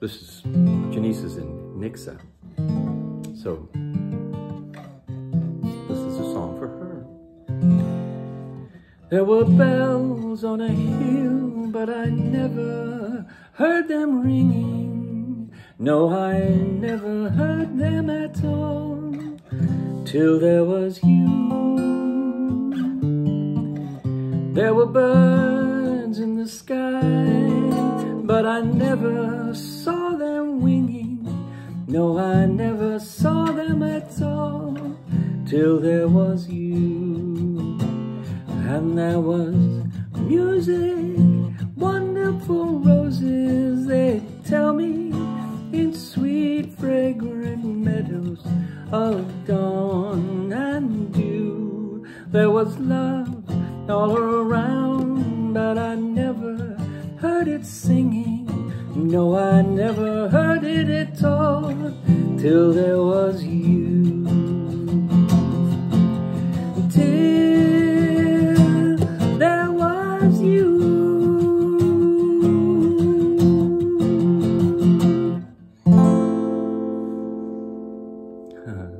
This is Janece is in Nixa. So this is a song for her. There were bells on a hill, but I never heard them ringing. No, I never heard them at all till there was you. There were birds in the sky, but I never saw them winging. No, I never saw them at all till there was you. And there was music, wonderful roses, they tell me, in sweet fragrant meadows of dawn and dew. There was love all around, heard it singing. You know I never heard it at all till there was you. Till there was you. Huh.